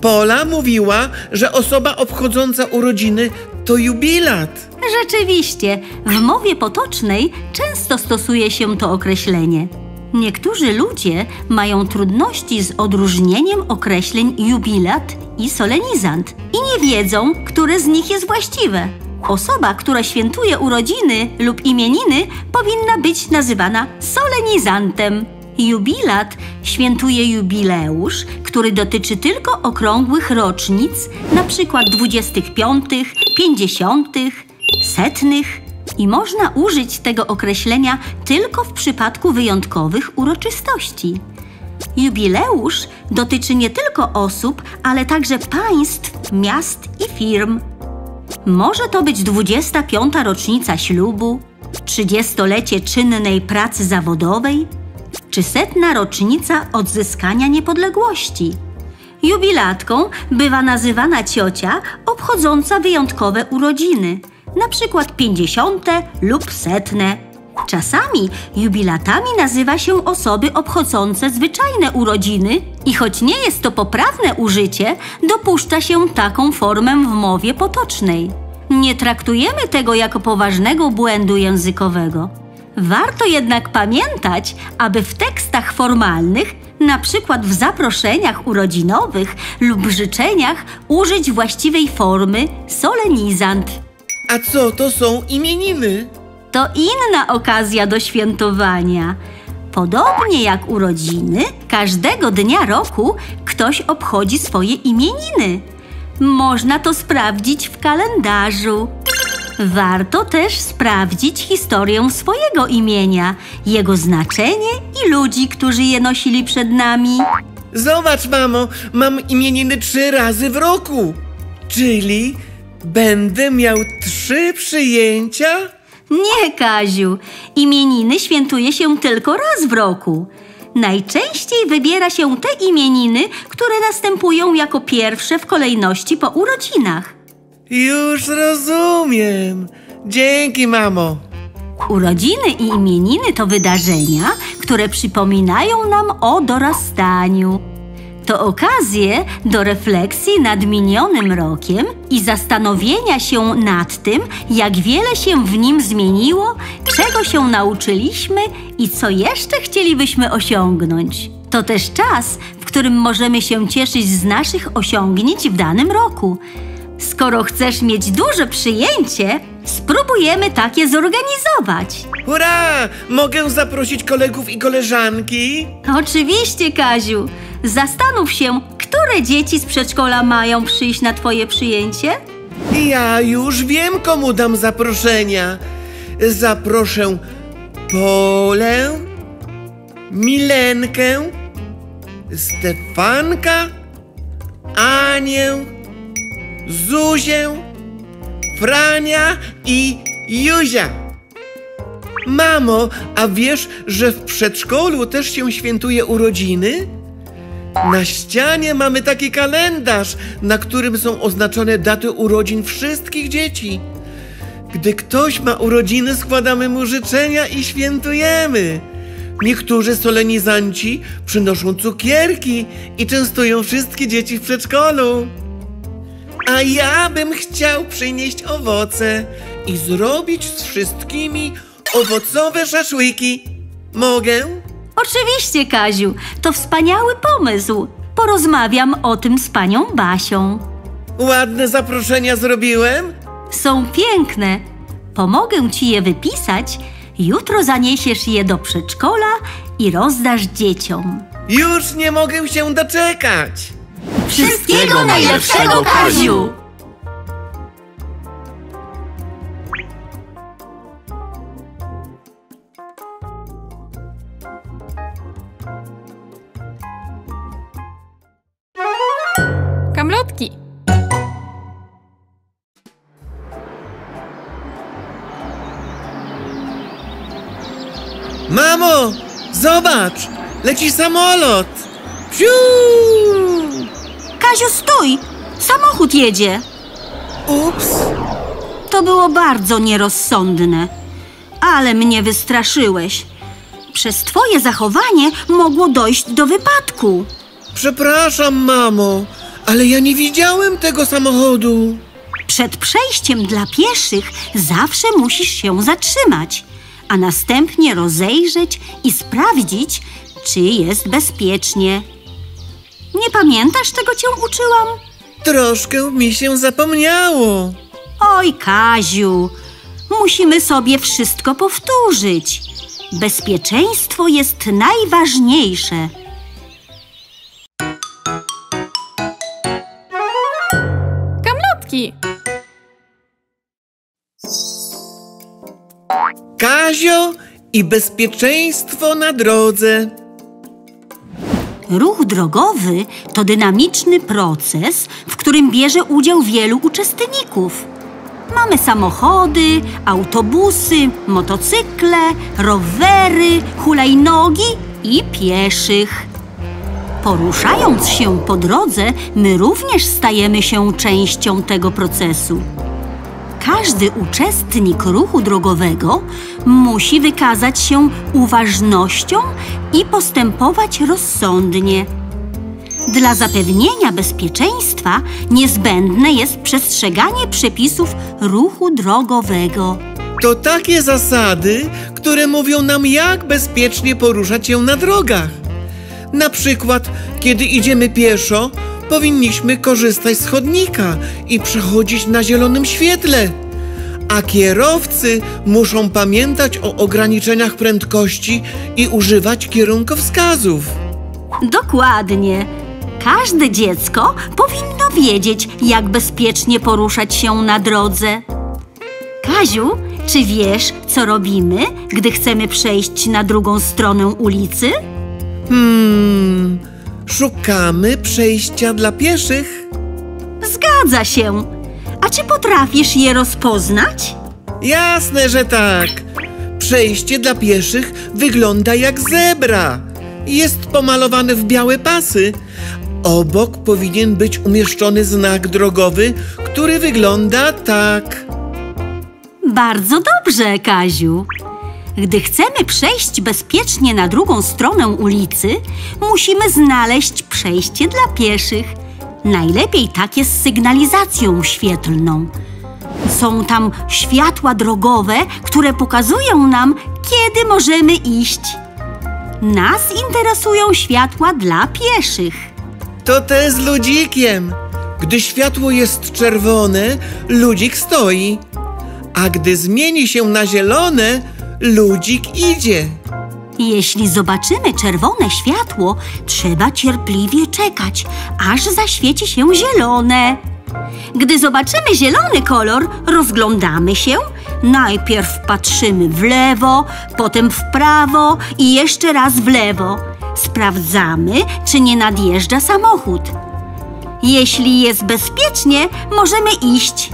Pola mówiła, że osoba obchodząca urodziny to jubilat. Rzeczywiście, w mowie potocznej często stosuje się to określenie. Niektórzy ludzie mają trudności z odróżnieniem określeń jubilat i solenizant i nie wiedzą, które z nich jest właściwe. Osoba, która świętuje urodziny lub imieniny, powinna być nazywana solenizantem. Jubilat świętuje jubileusz, który dotyczy tylko okrągłych rocznic, przykład 25, 50, setnych i można użyć tego określenia tylko w przypadku wyjątkowych uroczystości. Jubileusz dotyczy nie tylko osób, ale także państw, miast i firm. Może to być 25. rocznica ślubu, 30-lecie czynnej pracy zawodowej, czy setna rocznica odzyskania niepodległości. Jubilatką bywa nazywana ciocia obchodząca wyjątkowe urodziny, na przykład 50 lub setne. Czasami jubilatami nazywa się osoby obchodzące zwyczajne urodziny i choć nie jest to poprawne użycie, dopuszcza się taką formę w mowie potocznej. Nie traktujemy tego jako poważnego błędu językowego. Warto jednak pamiętać, aby w tekstach formalnych, na przykład w zaproszeniach urodzinowych lub życzeniach, użyć właściwej formy solenizant. A co to są imieniny? To inna okazja do świętowania. Podobnie jak urodziny, każdego dnia roku ktoś obchodzi swoje imieniny. Można to sprawdzić w kalendarzu. Warto też sprawdzić historię swojego imienia, jego znaczenie i ludzi, którzy je nosili przed nami. Zobacz, mamo, mam imieniny trzy razy w roku. Czyli będę miał trzy przyjęcia? Nie, Kaziu, imieniny świętuje się tylko raz w roku. Najczęściej wybiera się te imieniny, które następują jako pierwsze w kolejności po urodzinach. Już rozumiem. Dzięki, mamo. Urodziny i imieniny to wydarzenia, które przypominają nam o dorastaniu. To okazje do refleksji nad minionym rokiem i zastanowienia się nad tym, jak wiele się w nim zmieniło, czego się nauczyliśmy i co jeszcze chcielibyśmy osiągnąć. To też czas, w którym możemy się cieszyć z naszych osiągnięć w danym roku. Skoro chcesz mieć duże przyjęcie, spróbujemy takie zorganizować. Hurra! Mogę zaprosić kolegów i koleżanki? Oczywiście, Kaziu. Zastanów się, które dzieci z przedszkola mają przyjść na Twoje przyjęcie? Ja już wiem, komu dam zaproszenia. Zaproszę Polę, Milenkę, Stefanka, Anię, Zuzię, Frania i Juzia. Mamo, a wiesz, że w przedszkolu też się świętuje urodziny? Na ścianie mamy taki kalendarz, na którym są oznaczone daty urodzin wszystkich dzieci. Gdy ktoś ma urodziny, składamy mu życzenia i świętujemy. Niektórzy solenizanci przynoszą cukierki i częstują wszystkie dzieci w przedszkolu. A ja bym chciał przynieść owoce i zrobić z wszystkimi owocowe szaszłyki. Mogę? Oczywiście, Kaziu, to wspaniały pomysł. Porozmawiam o tym z panią Basią. Ładne zaproszenia zrobiłem? Są piękne. Pomogę ci je wypisać. Jutro zaniesiesz je do przedszkola i rozdasz dzieciom. Już nie mogę się doczekać. Wszystkiego najlepszego, Kaziu! Kamlotki. Mamo, zobacz! Leci samolot! Psiu! Kaziu, stój! Samochód jedzie. Ups! To było bardzo nierozsądne. Ale mnie wystraszyłeś. Przez twoje zachowanie mogło dojść do wypadku. Przepraszam, mamo, ale ja nie widziałem tego samochodu. Przed przejściem dla pieszych zawsze musisz się zatrzymać, a następnie rozejrzeć i sprawdzić, czy jest bezpiecznie. Nie pamiętasz, czego cię uczyłam? Troszkę mi się zapomniało. Oj, Kaziu, musimy sobie wszystko powtórzyć. Bezpieczeństwo jest najważniejsze. Kamlotki! Kazio i bezpieczeństwo na drodze. Ruch drogowy to dynamiczny proces, w którym bierze udział wielu uczestników. Mamy samochody, autobusy, motocykle, rowery, hulajnogi i pieszych. Poruszając się po drodze, my również stajemy się częścią tego procesu. Każdy uczestnik ruchu drogowego musi wykazać się uważnością i postępować rozsądnie. Dla zapewnienia bezpieczeństwa niezbędne jest przestrzeganie przepisów ruchu drogowego. To takie zasady, które mówią nam, jak bezpiecznie poruszać się na drogach. Na przykład, kiedy idziemy pieszo, powinniśmy korzystać z chodnika i przechodzić na zielonym świetle. A kierowcy muszą pamiętać o ograniczeniach prędkości i używać kierunkowskazów. Dokładnie. Każde dziecko powinno wiedzieć, jak bezpiecznie poruszać się na drodze. Kaziu, czy wiesz, co robimy, gdy chcemy przejść na drugą stronę ulicy? Hmm, szukamy przejścia dla pieszych. Zgadza się. A czy potrafisz je rozpoznać? Jasne, że tak. Przejście dla pieszych wygląda jak zebra. Jest pomalowane w białe pasy. Obok powinien być umieszczony znak drogowy, który wygląda tak. Bardzo dobrze, Kaziu. Gdy chcemy przejść bezpiecznie na drugą stronę ulicy, musimy znaleźć przejście dla pieszych. Najlepiej takie z sygnalizacją świetlną. Są tam światła drogowe, które pokazują nam, kiedy możemy iść. Nas interesują światła dla pieszych. To te z ludzikiem. Gdy światło jest czerwone, ludzik stoi. A gdy zmieni się na zielone, ludzik idzie. Jeśli zobaczymy czerwone światło, trzeba cierpliwie czekać, aż zaświeci się zielone. Gdy zobaczymy zielony kolor, rozglądamy się. Najpierw patrzymy w lewo, potem w prawo i jeszcze raz w lewo. Sprawdzamy, czy nie nadjeżdża samochód. Jeśli jest bezpiecznie, możemy iść.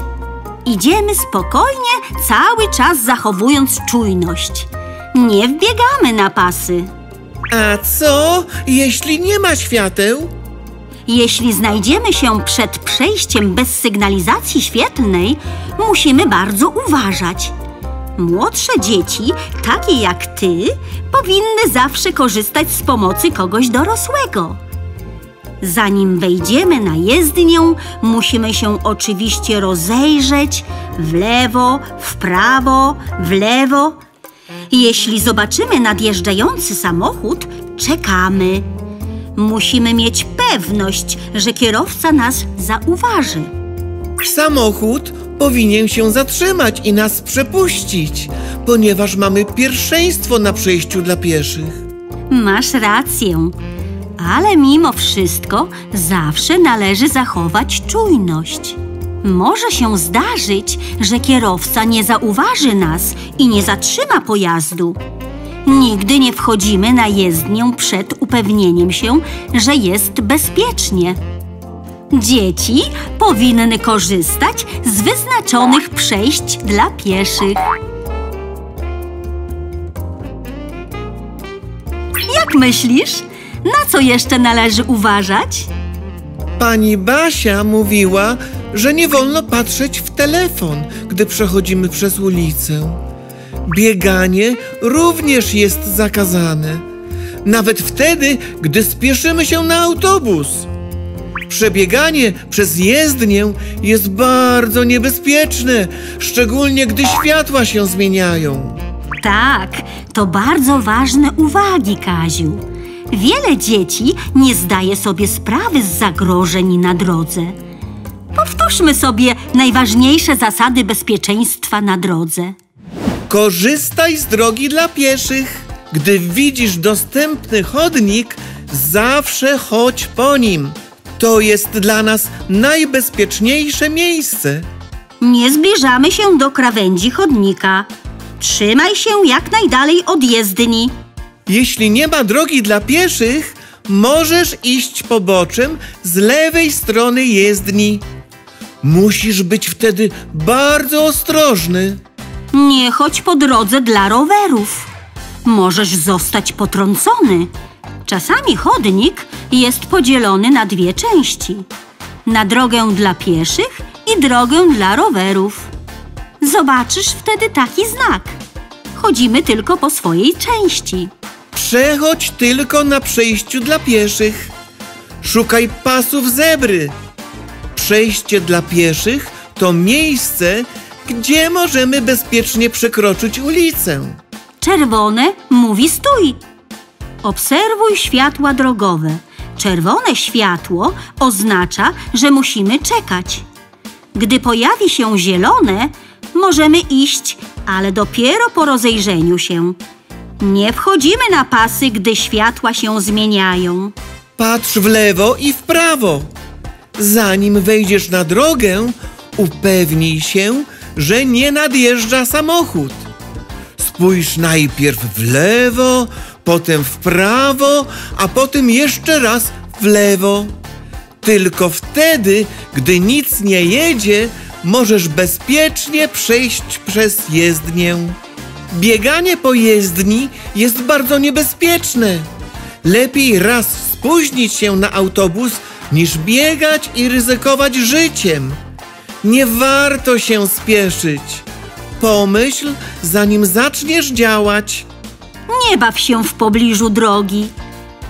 Idziemy spokojnie, cały czas zachowując czujność. Nie wbiegamy na pasy. A co, jeśli nie ma świateł? Jeśli znajdziemy się przed przejściem bez sygnalizacji świetlnej, musimy bardzo uważać. Młodsze dzieci, takie jak ty, powinny zawsze korzystać z pomocy kogoś dorosłego. Zanim wejdziemy na jezdnię, musimy się oczywiście rozejrzeć w lewo, w prawo, w lewo. Jeśli zobaczymy nadjeżdżający samochód, czekamy. Musimy mieć pewność, że kierowca nas zauważy. Samochód powinien się zatrzymać i nas przepuścić, ponieważ mamy pierwszeństwo na przejściu dla pieszych. Masz rację, ale mimo wszystko zawsze należy zachować czujność. Może się zdarzyć, że kierowca nie zauważy nas i nie zatrzyma pojazdu. Nigdy nie wchodzimy na jezdnię przed upewnieniem się, że jest bezpiecznie. Dzieci powinny korzystać z wyznaczonych przejść dla pieszych. Jak myślisz? Na co jeszcze należy uważać? Pani Basia mówiła, że nie wolno patrzeć w telefon, gdy przechodzimy przez ulicę. Bieganie również jest zakazane, nawet wtedy, gdy spieszymy się na autobus. Przebieganie przez jezdnię jest bardzo niebezpieczne, szczególnie gdy światła się zmieniają. Tak, to bardzo ważne uwagi, Kaziu. Wiele dzieci nie zdaje sobie sprawy z zagrożeń na drodze. Powtórzmy sobie najważniejsze zasady bezpieczeństwa na drodze. Korzystaj z drogi dla pieszych. Gdy widzisz dostępny chodnik, zawsze chodź po nim. To jest dla nas najbezpieczniejsze miejsce. Nie zbliżamy się do krawędzi chodnika. Trzymaj się jak najdalej od jezdni. Jeśli nie ma drogi dla pieszych, możesz iść poboczem z lewej strony jezdni. Musisz być wtedy bardzo ostrożny. Nie chodź po drodze dla rowerów. Możesz zostać potrącony. Czasami chodnik jest podzielony na dwie części: na drogę dla pieszych i drogę dla rowerów. Zobaczysz wtedy taki znak. Chodzimy tylko po swojej części. Przechodź tylko na przejściu dla pieszych. Szukaj pasów zebry. Przejście dla pieszych to miejsce, gdzie możemy bezpiecznie przekroczyć ulicę. Czerwone mówi stój. Obserwuj światła drogowe. Czerwone światło oznacza, że musimy czekać. Gdy pojawi się zielone, możemy iść, ale dopiero po rozejrzeniu się. Nie wchodzimy na pasy, gdy światła się zmieniają. Patrz w lewo i w prawo. Zanim wejdziesz na drogę, upewnij się, że nie nadjeżdża samochód. Spójrz najpierw w lewo, potem w prawo, a potem jeszcze raz w lewo. Tylko wtedy, gdy nic nie jedzie, możesz bezpiecznie przejść przez jezdnię. Bieganie po jezdni jest bardzo niebezpieczne. Lepiej raz spóźnić się na autobus, niż biegać i ryzykować życiem. Nie warto się spieszyć. Pomyśl, zanim zaczniesz działać. Nie baw się w pobliżu drogi.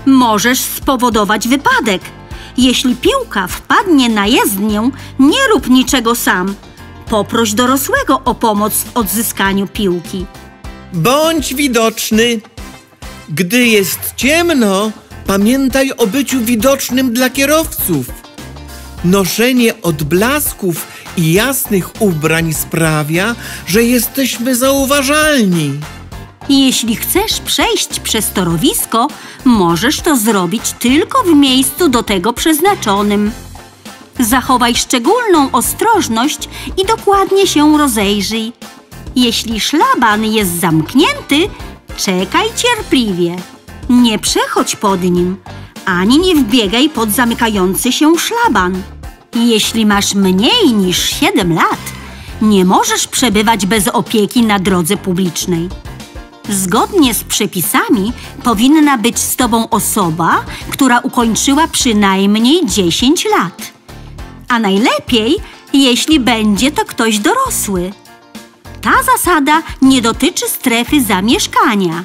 Możesz spowodować wypadek. Jeśli piłka wpadnie na jezdnię, nie rób niczego sam. Poproś dorosłego o pomoc w odzyskaniu piłki. Bądź widoczny. Gdy jest ciemno, pamiętaj o byciu widocznym dla kierowców. Noszenie odblasków i jasnych ubrań sprawia, że jesteśmy zauważalni. Jeśli chcesz przejść przez torowisko, możesz to zrobić tylko w miejscu do tego przeznaczonym. Zachowaj szczególną ostrożność i dokładnie się rozejrzyj. Jeśli szlaban jest zamknięty, czekaj cierpliwie. Nie przechodź pod nim, ani nie wbiegaj pod zamykający się szlaban. Jeśli masz mniej niż 7 lat, nie możesz przebywać bez opieki na drodze publicznej. Zgodnie z przepisami powinna być z Tobą osoba, która ukończyła przynajmniej 10 lat. A najlepiej, jeśli będzie to ktoś dorosły. Ta zasada nie dotyczy strefy zamieszkania.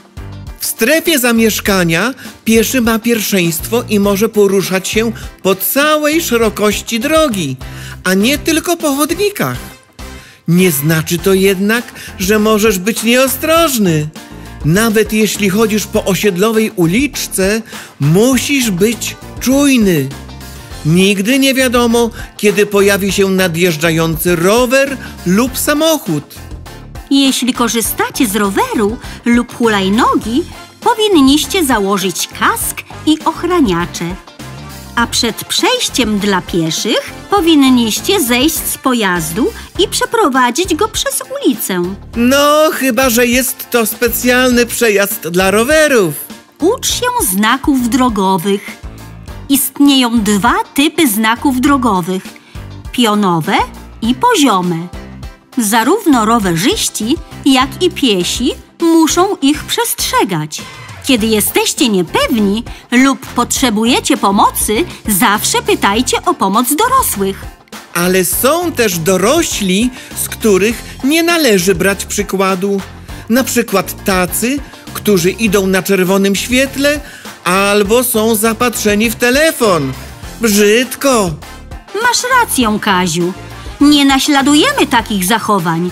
W strefie zamieszkania pieszy ma pierwszeństwo i może poruszać się po całej szerokości drogi, a nie tylko po chodnikach. Nie znaczy to jednak, że możesz być nieostrożny. Nawet jeśli chodzisz po osiedlowej uliczce, musisz być czujny. Nigdy nie wiadomo, kiedy pojawi się nadjeżdżający rower lub samochód. Jeśli korzystacie z roweru lub hulajnogi, powinniście założyć kask i ochraniacze. A przed przejściem dla pieszych powinniście zejść z pojazdu i przeprowadzić go przez ulicę. No, chyba że jest to specjalny przejazd dla rowerów. Ucz się znaków drogowych. Istnieją dwa typy znaków drogowych: pionowe i poziome. Zarówno rowerzyści, jak i piesi muszą ich przestrzegać. Kiedy jesteście niepewni lub potrzebujecie pomocy, zawsze pytajcie o pomoc dorosłych. Ale są też dorośli, z których nie należy brać przykładu. Na przykład tacy, którzy idą na czerwonym świetle albo są zapatrzeni w telefon. Brzydko. Masz rację, Kaziu. Nie naśladujemy takich zachowań.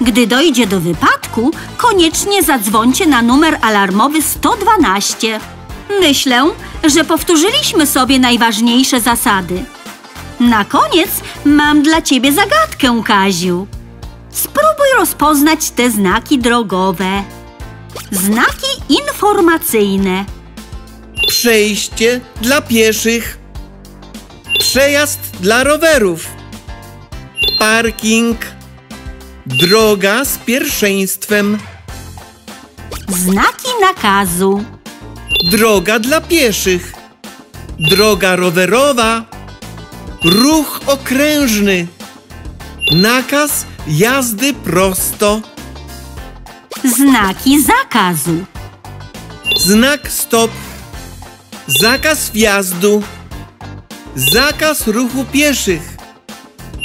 Gdy dojdzie do wypadku, koniecznie zadzwońcie na numer alarmowy 112. Myślę, że powtórzyliśmy sobie najważniejsze zasady. Na koniec mam dla ciebie zagadkę, Kaziu. Spróbuj rozpoznać te znaki drogowe. Znaki informacyjne. Przejście dla pieszych. Przejazd dla rowerów. Parking. Droga z pierwszeństwem. Znaki nakazu. Droga dla pieszych. Droga rowerowa. Ruch okrężny. Nakaz jazdy prosto. Znaki zakazu. Znak stop. Zakaz wjazdu. Zakaz ruchu pieszych.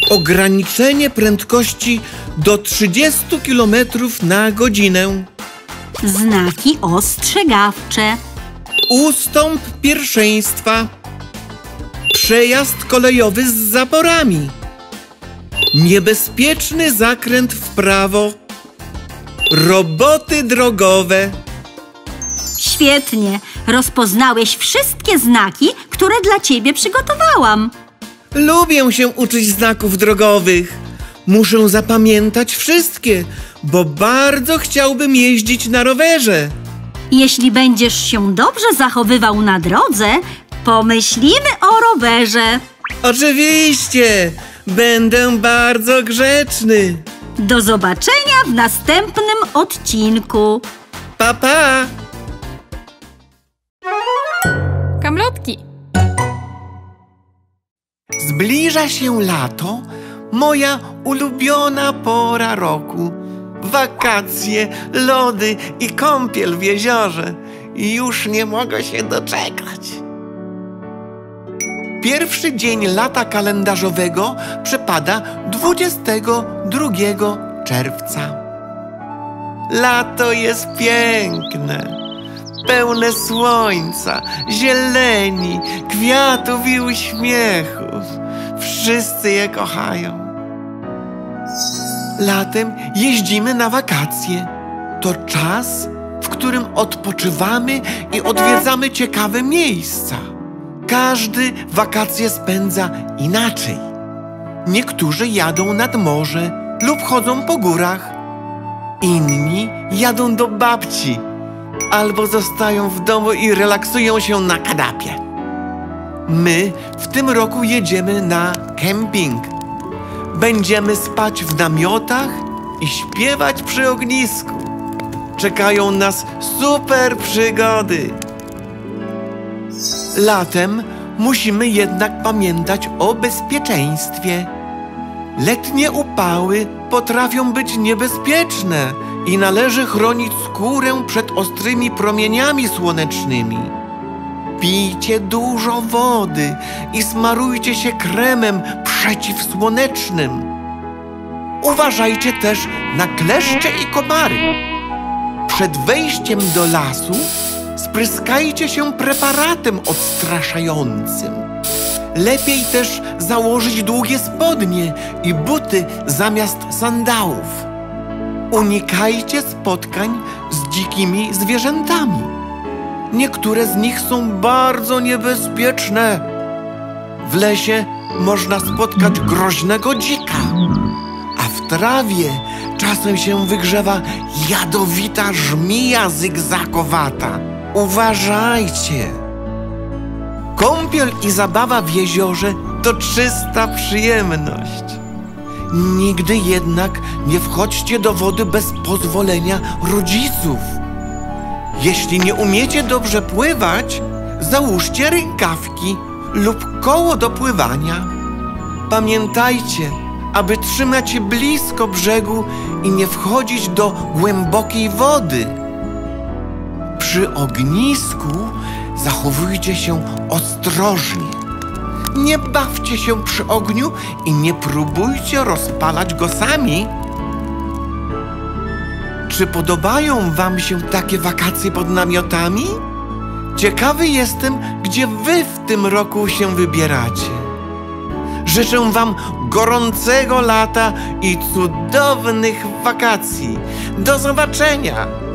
Ograniczenie prędkości do 30 km na godzinę. Znaki ostrzegawcze. Ustąp pierwszeństwa. Przejazd kolejowy z zaporami. Niebezpieczny zakręt w prawo. Roboty drogowe. Świetnie. Rozpoznałeś wszystkie znaki, które dla ciebie przygotowałam. Lubię się uczyć znaków drogowych. Muszę zapamiętać wszystkie, bo bardzo chciałbym jeździć na rowerze. Jeśli będziesz się dobrze zachowywał na drodze, pomyślimy o rowerze. Oczywiście, będę bardzo grzeczny. Do zobaczenia w następnym odcinku. Pa, pa! Kamlotki. Zbliża się lato, moja ulubiona pora roku. Wakacje, lody i kąpiel w jeziorze. Już nie mogę się doczekać. Pierwszy dzień lata kalendarzowego przypada 22 czerwca. Lato jest piękne, pełne słońca, zieleni, kwiatów i uśmiechów. Wszyscy je kochają. Latem jeździmy na wakacje. To czas, w którym odpoczywamy i odwiedzamy ciekawe miejsca. Każdy wakacje spędza inaczej. Niektórzy jadą nad morze lub chodzą po górach. Inni jadą do babci albo zostają w domu i relaksują się na kanapie. My w tym roku jedziemy na kemping. Będziemy spać w namiotach i śpiewać przy ognisku. Czekają nas super przygody. Latem musimy jednak pamiętać o bezpieczeństwie. Letnie upały potrafią być niebezpieczne i należy chronić skórę przed ostrymi promieniami słonecznymi. Pijcie dużo wody i smarujcie się kremem przeciwsłonecznym. Uważajcie też na kleszcze i komary. Przed wejściem do lasu spryskajcie się preparatem odstraszającym. Lepiej też założyć długie spodnie i buty zamiast sandałów. Unikajcie spotkań z dzikimi zwierzętami. Niektóre z nich są bardzo niebezpieczne. W lesie można spotkać groźnego dzika, a w trawie czasem się wygrzewa jadowita żmija zygzakowata. Uważajcie! Kąpiel i zabawa w jeziorze to czysta przyjemność. Nigdy jednak nie wchodźcie do wody bez pozwolenia rodziców. Jeśli nie umiecie dobrze pływać, załóżcie rękawki lub koło do pływania. Pamiętajcie, aby trzymać się blisko brzegu i nie wchodzić do głębokiej wody. Przy ognisku zachowujcie się ostrożnie. Nie bawcie się przy ogniu i nie próbujcie rozpalać go sami. Czy podobają Wam się takie wakacje pod namiotami? Ciekawy jestem, gdzie Wy w tym roku się wybieracie. Życzę Wam gorącego lata i cudownych wakacji. Do zobaczenia!